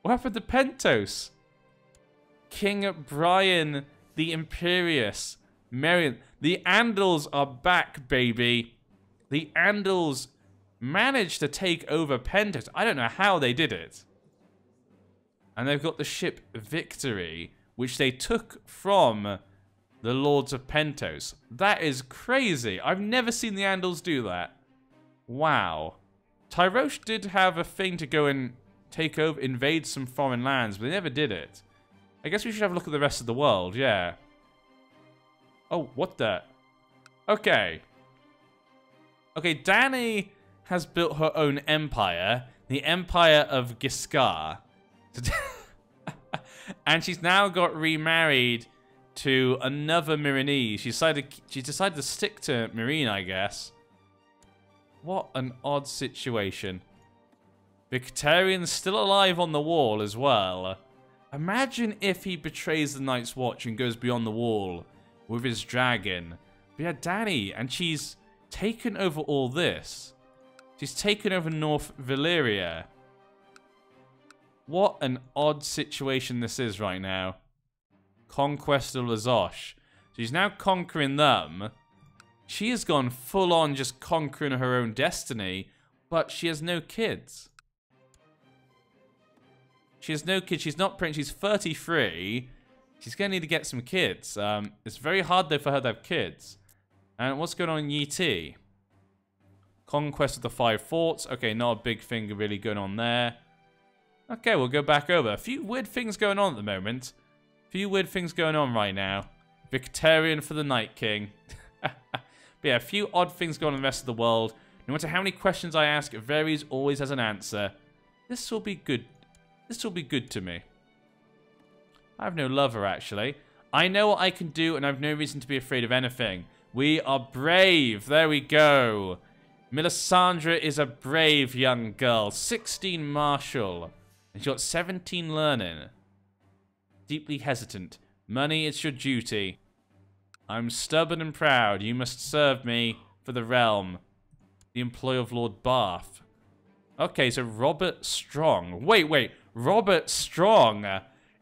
What happened to Pentos? King Brian the Imperious. Marion. The Andals are back, baby. The Andals managed to take over Pentos. I don't know how they did it. And they've got the ship Victory, which they took from the Lords of Pentos. That is crazy. I've never seen the Andals do that. Wow. Tyrosh did have a thing to go and take over, invade some foreign lands, but they never did it. I guess we should have a look at the rest of the world, yeah. Oh, what the? Okay. Okay, Dany has built her own empire, the Empire of Ghiscar. [laughs] and she's now got remarried to another Meereenese. She decided she decided to stick to Meereen, I guess. What an odd situation. Victarion's still alive on the wall as well. Imagine if he betrays the Night's Watch and goes beyond the wall with his dragon. But yeah, Dany, and she's taken over all this. She's taken over North Valyria. What an odd situation this is right now. Conquest of Lazosh. She's now conquering them. She has gone full on just conquering her own destiny, but she has no kids. She has no kids. She's not pregnant. She's 33. She's going to need to get some kids. Um, it's very hard, though, for her to have kids. And what's going on in Yi? Conquest of the Five Forts. Okay, not a big thing really going on there. Okay, we'll go back over. A few weird things going on at the moment. A few weird things going on right now. Victarion for the Night King. [laughs] but yeah, a few odd things going on in the rest of the world. No matter how many questions I ask, Varys always has an answer. This will be good. This will be good to me. I have no lover, actually. I know what I can do, and I have no reason to be afraid of anything. We are brave. There we go. Melisandre is a brave young girl. 16 martial. And she got 17 learning. Deeply hesitant. Money is your duty. I'm stubborn and proud. You must serve me for the realm. The employ of Lord Bath. Okay, so Robert Strong. Wait, wait. Robert Strong.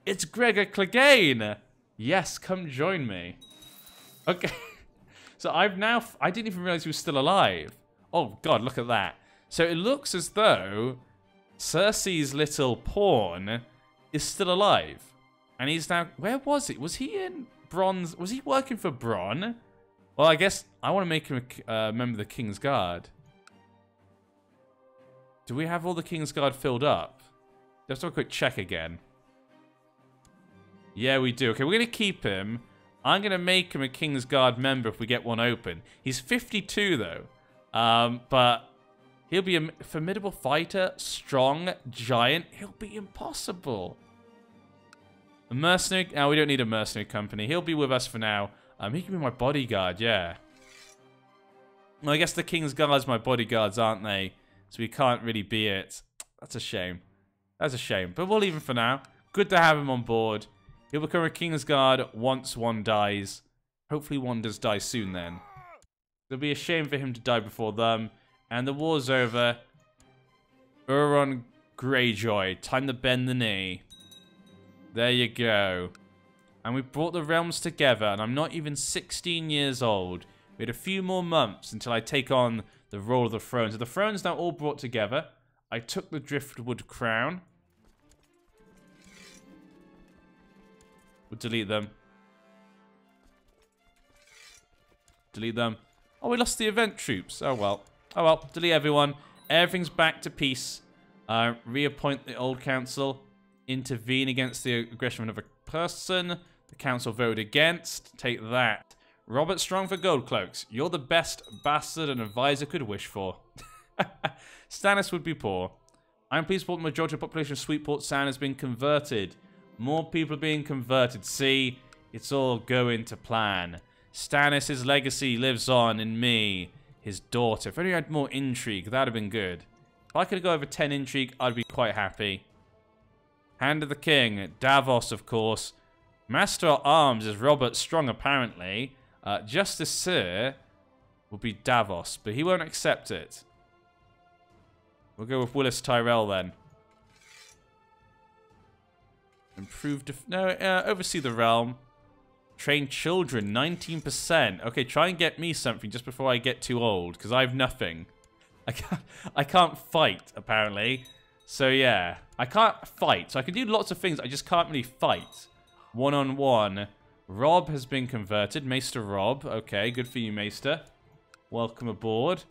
It's Gregor Clegane. Yes, come join me. Okay. [laughs] So I've now... I didn't even realize he was still alive. Oh, God, look at that. So it looks as though Cersei's little pawn is still alive. And he's now... Where was he? Was he in Bronze? Was he working for Bronn? Well, I guess I want to make him a uh, member of the King's Guard. Do we have all the King's Guard filled up? Let's do a quick check again. Yeah, we do. Okay, we're going to keep him. I'm going to make him a King's Guard member if we get one open. He's 52, though. Um, but He'll be a formidable fighter, strong, giant. He'll be impossible. A mercenary? No, we don't need a mercenary company. He'll be with us for now. Um, he can be my bodyguard, yeah. Well, I guess the King's Guards my bodyguards, aren't they? So we can't really be it. That's a shame. That's a shame. But we'll leave him for now. Good to have him on board. He'll become a King's Guard once one dies. Hopefully one does die soon then. It'll be a shame for him to die before them. And the war's over. Euron Greyjoy. Time to bend the knee. There you go. And we brought the realms together, and I'm not even 16 years old. We had a few more months until I take on the role of the throne. So the throne's now all brought together. I took the Driftwood crown. We'll delete them. Delete them. Oh, we lost the event troops. Oh, well. Oh well, delete everyone. Everything's back to peace. Uh, reappoint the old council. Intervene against the aggression of another person. The council voted against. Take that. Robert Strong for Gold Cloaks. You're the best bastard an advisor could wish for. [laughs] Stannis would be poor. I'm pleased report the majority of the population of Sweetport Sound has been converted. More people are being converted. See, it's all going to plan. Stannis' legacy lives on in me his daughter. If only I had more intrigue, that would have been good. If I could go over 10 intrigue, I'd be quite happy. Hand of the King. Davos, of course. Master at Arms is Robert Strong, apparently. Uh, Justiciar will be Davos, but he won't accept it. We'll go with Willas Tyrell then. Improve... No, uh, oversee the realm. Train children, 19%. Okay, try and get me something just before I get too old, because I have nothing. [laughs] I can't, I can't fight, apparently. So, yeah. I can't fight. So, I can do lots of things. I just can't really fight. One-on-one. -on -one. Rob has been converted. Maester Rob. Okay, good for you, Maester. Welcome aboard.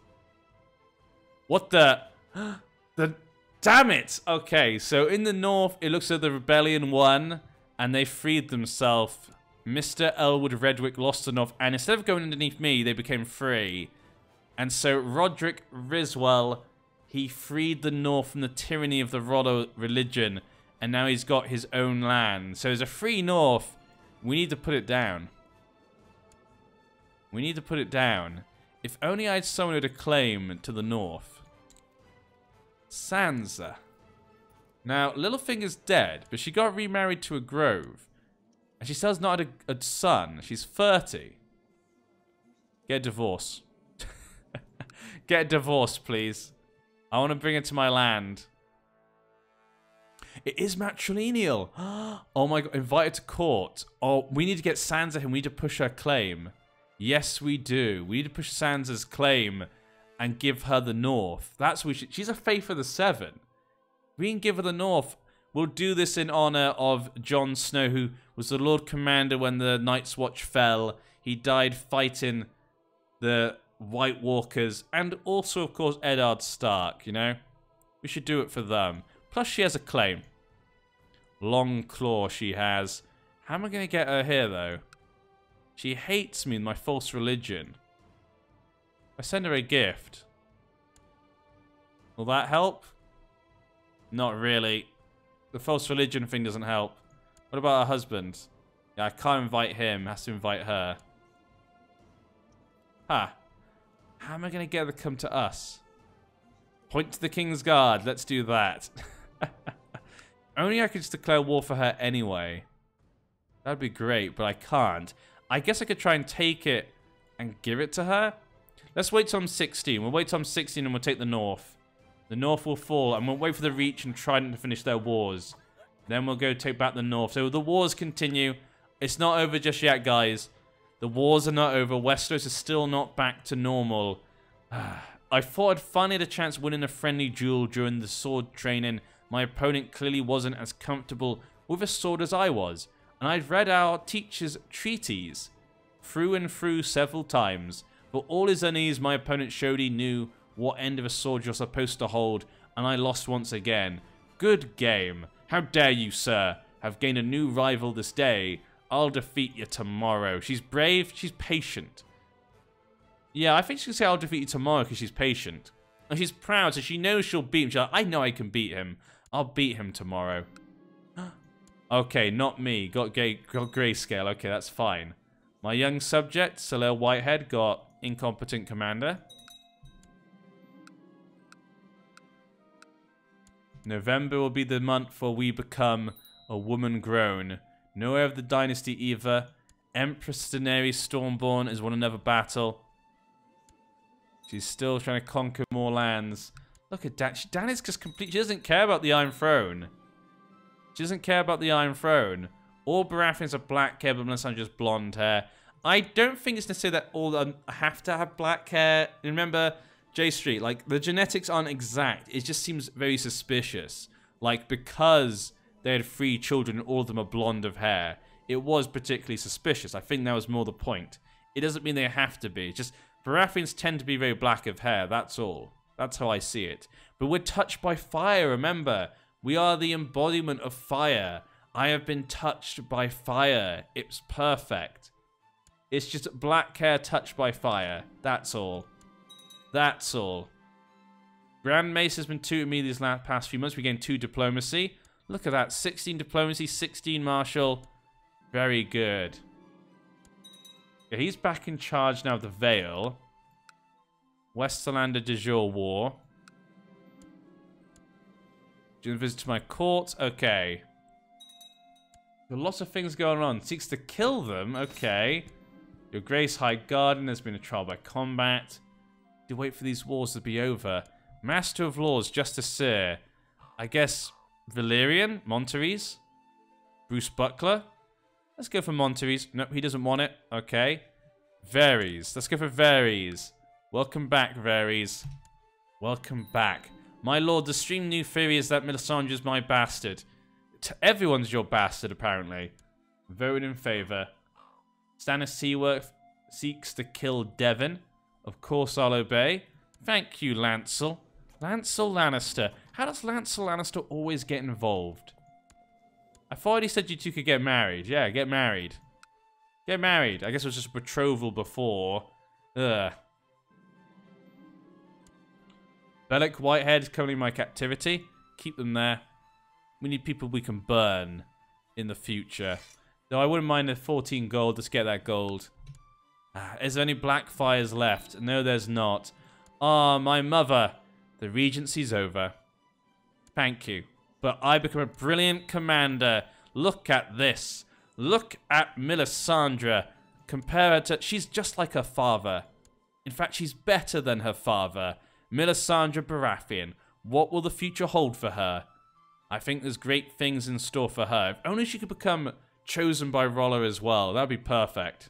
What the... [gasps] the... Damn it! Okay, so in the north, it looks like the rebellion won, and they freed themselves. Mr. Elwood Redwick lost enough, and instead of going underneath me, they became free. And so Roderick Ryswell, he freed the north from the tyranny of the R'hllor religion, and now he's got his own land. So as a free north. We need to put it down. We need to put it down. If only I had someone who'd claim to the north. Sansa. Now, Littlefinger's dead, but she got remarried to a grove. And she still has not had a, a son. She's 30. Get a divorce. [laughs] Get a divorce, please. I want to bring her to my land. It is matrilineal. [gasps] Oh my god, invited to court. Oh, we need to get Sansa and we need to push her claim. Yes, we do. We need to push Sansa's claim and give her the North. That's what we should. She's a Faith of the Seven. We can give her the North. We'll do this in honor of Jon Snow, who was the Lord Commander when the Night's Watch fell. He died fighting the White Walkers, and also, of course, Eddard Stark, you know? We should do it for them. Plus, she has a claim. Long claw she has. How am I going to get her here, though? She hates me and my false religion. I send her a gift. Will that help? Not really. The false religion thing doesn't help. What about her husband? Yeah, I can't invite him. Has to invite her. Huh. How am I going to get her to come to us? Point to the King's Guard. Let's do that. [laughs] Only I could just declare war for her anyway. That'd be great, but I can't. I guess I could try and take it and give it to her. Let's wait till I'm 16. We'll wait till I'm 16 and we'll take the North. The North will fall and we'll wait for the Reach and Trident to finish their wars. Then we'll go take back the North. So the wars continue. It's not over just yet, guys. The wars are not over. Westeros is still not back to normal. [sighs] I thought I'd finally had a chance winning a friendly duel during the sword training. My opponent clearly wasn't as comfortable with a sword as I was. And I'd read our teacher's treatise through and through several times. But all his unease, my opponent showed he knew what end of a sword you're supposed to hold, and I lost once again. Good game. How dare you, sir, have gained a new rival this day. I'll defeat you tomorrow. She's brave, she's patient. Yeah, I think she can say I'll defeat you tomorrow because she's patient. And she's proud, so she knows she'll beat him. She's like, I know I can beat him. I'll beat him tomorrow. [gasps] okay, not me. Got, gay, got grayscale. Okay, that's fine. My young subject, Salil Whitehead, got incompetent commander. November will be the month for we become a woman grown. No heir of the dynasty either. Empress Daenerys Stormborn is won another battle. She's still trying to conquer more lands. Look at Dan. Dan is just complete. She doesn't care about the Iron Throne. She doesn't care about the Iron Throne. All Baratheons are black hair, but Melisandre just blonde hair. I don't think it's necessary that all have to have black hair. Remember, J Street, like, the genetics aren't exact. It just seems very suspicious. Like, because they had three children and all of them are blonde of hair, it was particularly suspicious. I think that was more the point. It doesn't mean they have to be. It's just, Baratheons tend to be very black of hair, that's all. That's how I see it. But we're touched by fire, remember. We are the embodiment of fire. I have been touched by fire. It's perfect. It's just black hair touched by fire. That's all. That's all. Grand Mace has been two to me these last past few months. We gained two diplomacy. Look at that. 16 diplomacy, 16 martial. Very good. Yeah, he's back in charge now of the Vale. Westerlander de jure war. Doing a visit to my court. Okay. Are lots of things going on. Seeks to kill them. Okay. Your Grace High Garden has been a trial by combat. Do wait for these wars to be over. Master of Laws, Justiciar. I guess Valyrian? Monterese? Bruce Buckler? Let's go for Monterese. Nope, he doesn't want it. Okay. Varys. Let's go for Varys. Welcome back, Varys. Welcome back. My lord, the stream new theory is that Melisandre's my bastard. T everyone's your bastard, apparently. Vote in favour. Stannis Seaworth seeks to kill Devan. Of course I'll obey. Thank you, Lancel. Lancel Lannister. How does Lancel Lannister always get involved? I thought he said you two could get married. Yeah, get married. Get married. I guess it was just a betrothal before. Ugh. Bellic Whitehead currently in my captivity. Keep them there. We need people we can burn in the future. Though I wouldn't mind the 14 gold. Let's get that gold. Ah, is there any Blackfyres left? No, there's not. Ah, my mother. The regency's over. Thank you. But I become a brilliant commander. Look at this. Look at Melisandre. Compare her to... She's just like her father. In fact, she's better than her father. Melisandre Baratheon. What will the future hold for her? I think there's great things in store for her. If only she could become chosen by R'hllor as well. That'd be perfect.